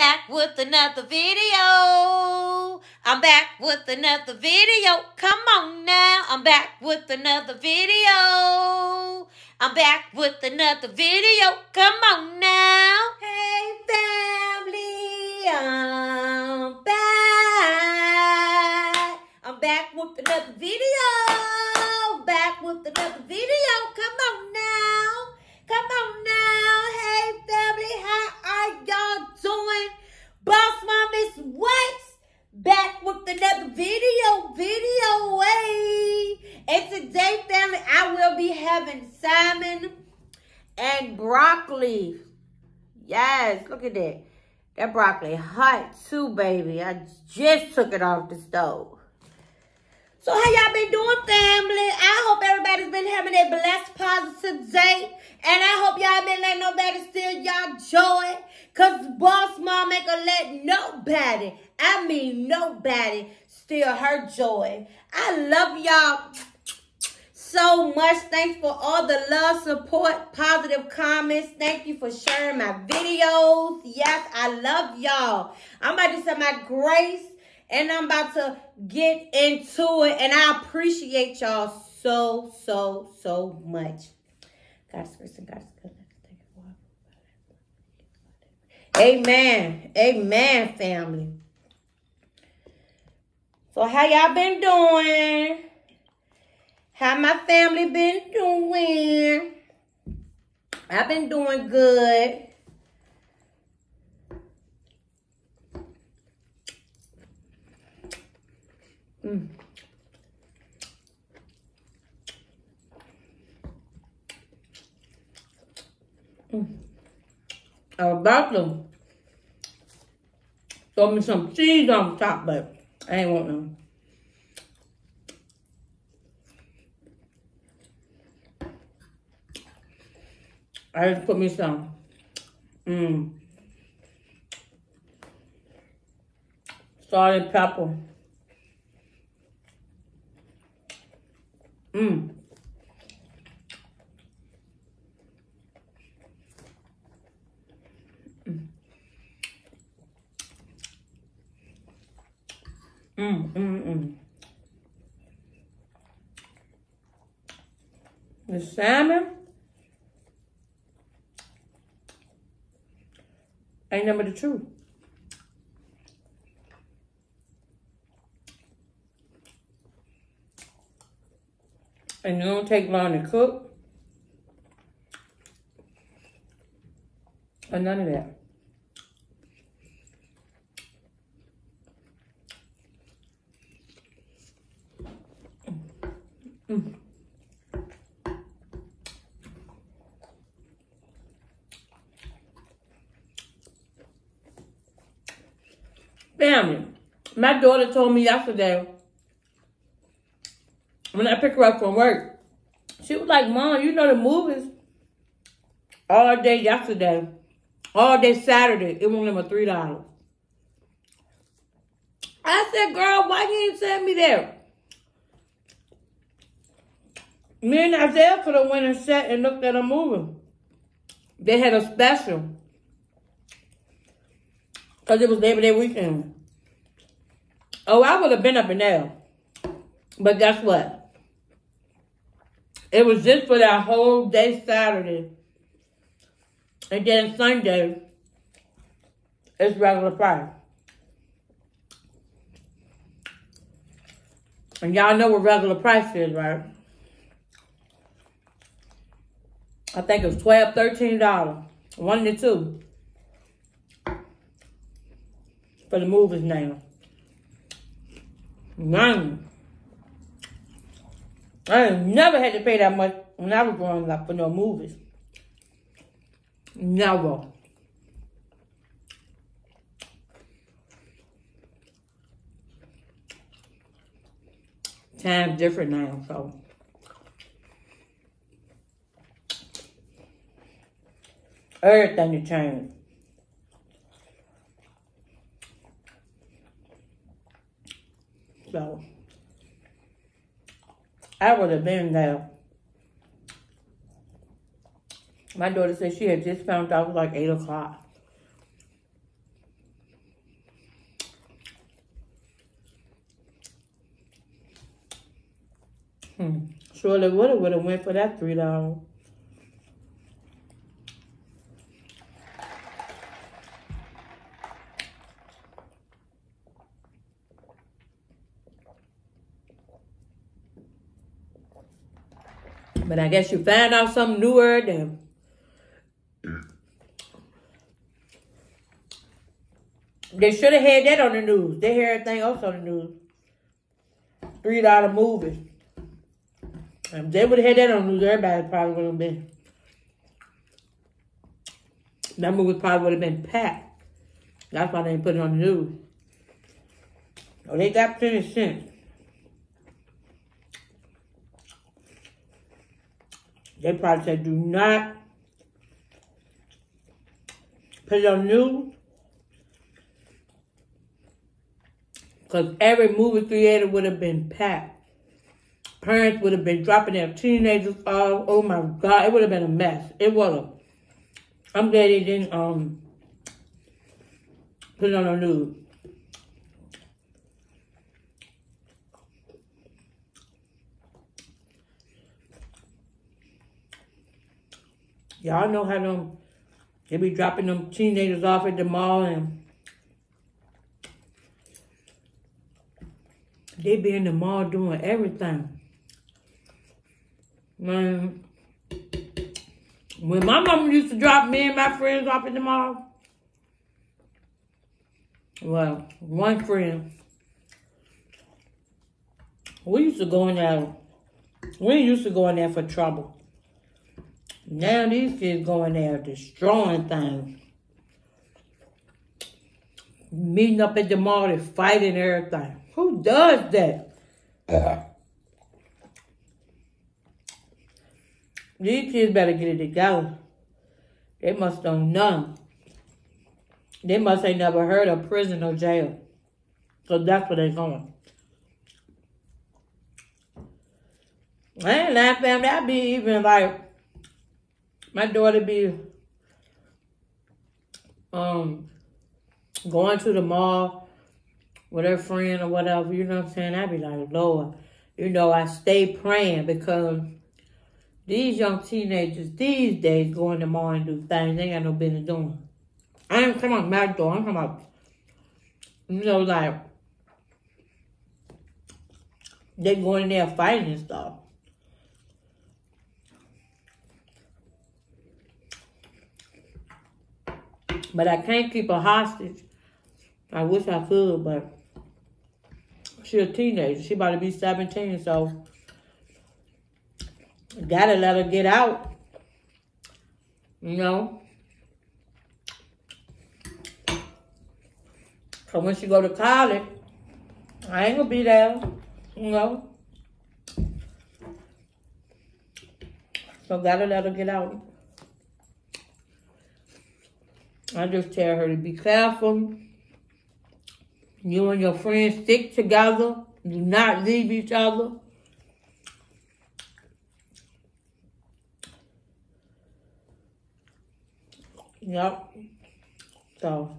back with another video. I'm back with another video. Come on now. I'm back with another video. I'm back with another video. Come on now. Hey family, I'm back. I'm back with another video. Back with another video. Come on now. Come on now. Hey family, how are y'all doing? Boss Mom is what? Back with another video, video way. And today, family, I will be having salmon and broccoli. Yes, look at that. That broccoli hot too, baby. I just took it off the stove. So how y'all been doing, family? I hope everybody's been having a blessed, positive day. And I hope y'all been letting nobody steal y'all joy. Because boss mom ain't gonna let nobody, I mean nobody, steal her joy. I love y'all so much. Thanks for all the love, support, positive comments. Thank you for sharing my videos. Yes, I love y'all. I'm about to say my grace and I'm about to get into it. And I appreciate y'all so, so, so much. God's grace and God's goodness. Amen. Amen, family. So how y'all been doing? How my family been doing? I've been doing good. Mm. Mm. I was about to throw me some cheese on top, but I ain't want none. I just put me some. Mmm. Salt and pepper. Mmm. Mm, mm, mm. The salmon ain't number the truth. And it don't take long to cook. Or none of that. Mm. Family, my daughter told me yesterday when I picked her up from work, she was like, Mom, you know the movies all day yesterday, all day Saturday, it won't even $3. I said, girl, why you didn't send me there? Me and Isaiah could have went and sat and looked at a movie. They had a special. Because it was Labor Day weekend. Oh, I would have been up in there. But guess what? It was just for that whole day Saturday. And then Sunday, it's regular price. And y'all know what regular price is, right? I think it was $12, $13. One to two. For the movies now. None. I never had to pay that much when I was growing up for no movies. Never. Time's different now, so. Everything to I would have been there. My daughter said she had just found out it was like 8 o'clock. Hmm. Surely would have would have went for that three dollars. But I guess you found out something newer than They should have had that on the news. They hear everything else on the news. Three dollar movies. If they would have had that on the news, everybody probably would have been. That movie probably would have been packed. That's why they didn't put it on the news. Oh, they got plenty of sense. They probably said, do not put it on news. Because every movie theater would have been packed. Parents would have been dropping their teenagers off. Oh my God, it would have been a mess. It would have. I'm glad they didn't um put it on the news. Y'all know how them they be dropping them teenagers off at the mall and they be in the mall doing everything. Man, when my mama used to drop me and my friends off at the mall, well, one friend, we used to go in there, we used to go in there for trouble. Now these kids going there destroying things. Meeting up at the mall and fighting everything. Who does that? Uh. These kids better get it together. They must know none. They must ain't never heard of prison or jail. So that's where they're going. I ain't laughing, family. I be even like my daughter be um going to the mall with her friend or whatever, you know what I'm saying? I be like, Lord, you know, I stay praying because these young teenagers these days go in the mall and do things they got no business doing. I ain't talking about my door, I'm talking about, you know, like, they go in there fighting and stuff. But I can't keep her hostage. I wish I could, but she's a teenager. She about to be 17, so gotta let her get out. You know? So when she go to college, I ain't gonna be there, you know? So gotta let her get out. I just tell her to be careful. You and your friends stick together. Do not leave each other. Yep. So.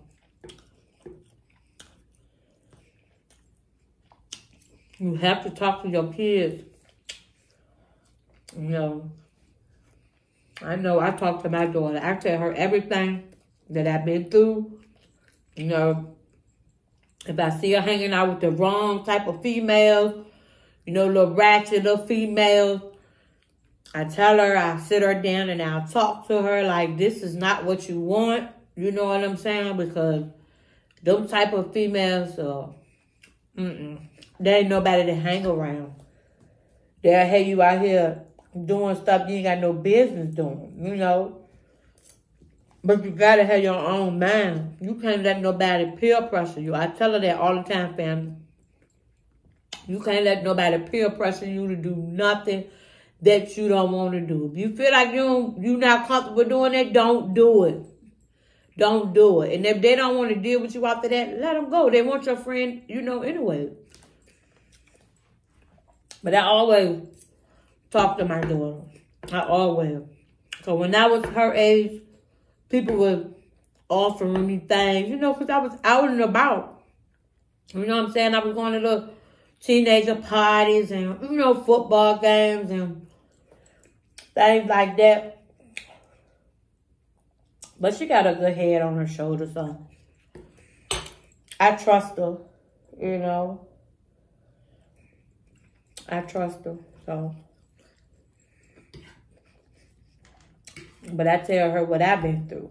You have to talk to your kids. You know. I know I talk to my daughter. I tell her everything that I've been through. You know, if I see her hanging out with the wrong type of females, you know, little ratchet little females, I tell her, I sit her down and I'll talk to her like this is not what you want. You know what I'm saying? Because those type of females, uh, mm-mm, there ain't nobody to hang around. They'll have you out here doing stuff you ain't got no business doing, you know. But you gotta have your own mind. You can't let nobody peer pressure you. I tell her that all the time, family. You can't let nobody peer pressure you to do nothing that you don't want to do. If you feel like you you're not comfortable doing it, don't do it. Don't do it. And if they don't want to deal with you after that, let them go. They want your friend, you know, anyway. But I always talk to my daughter. I always. So when I was her age, people were offering me things, you know, because I was out and about. You know what I'm saying? I was going to the teenager parties and, you know, football games and things like that. But she got a good head on her shoulders, so I trust her, you know. I trust her, so. But I tell her what I've been through.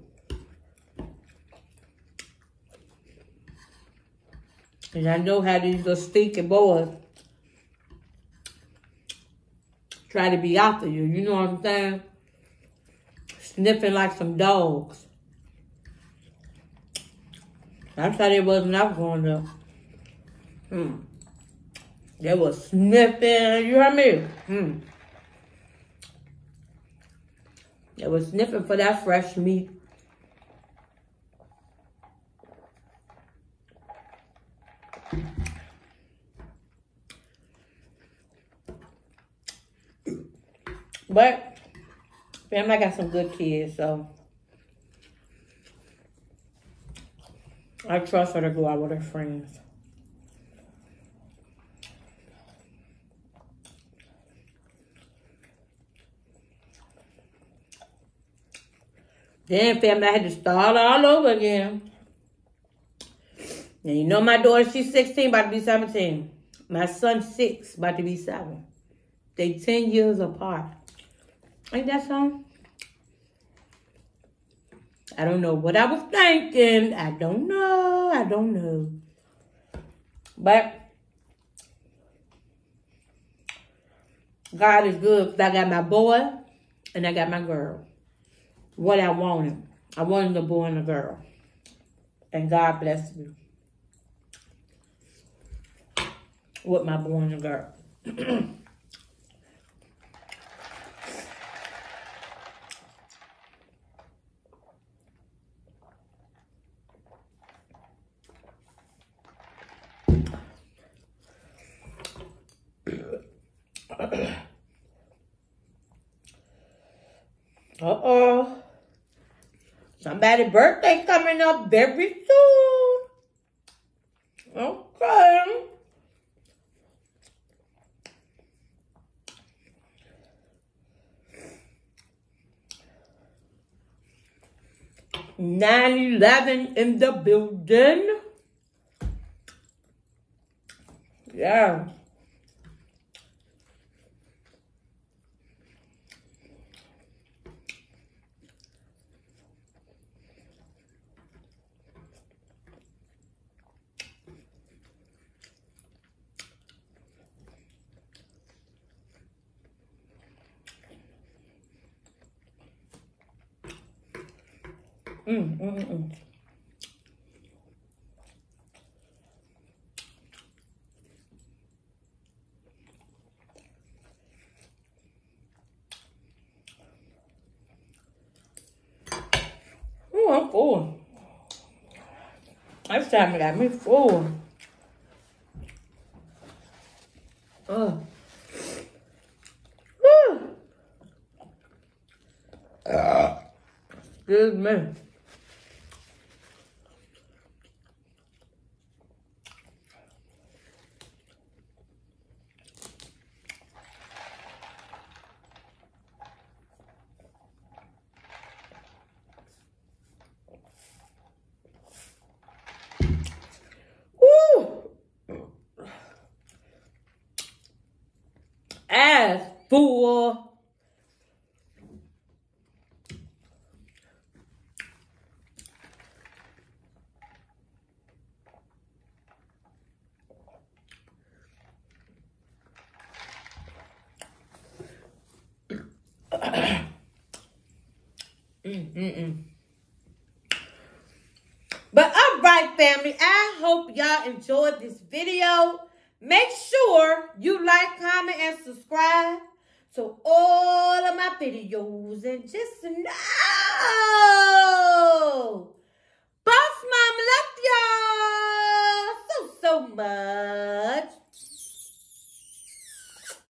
And I know how these little stinky boys try to be after you. You know what I'm saying? Sniffing like some dogs. That's how they was when I was growing up. Hmm. They was sniffing, you hear me? Hmm. They was sniffing for that fresh meat. But family, got some good kids, so I trust her to go out with her friends. Then family, I had to start all over again. And you know my daughter, she's 16, about to be 17. My son's 6, about to be 7. They 10 years apart. Ain't that something? I don't know what I was thinking. I don't know. I don't know. But God is good because I got my boy and I got my girl. What I wanted. I wanted a boy and a girl. And God blessed me with my boy and a girl. Somebody's birthday coming up very soon. Okay. Nine eleven in the building. Yeah. Mm, mm, mm, mm. Oh, I'm full. This time got me full. Oh. Woo. Uh, excuse me. Fool. Mm, mm, mm. But all right, family, I hope y'all enjoyed this video. Make sure you like, comment, and subscribe so all of my videos and just know Boss Mom love y'all so, so much.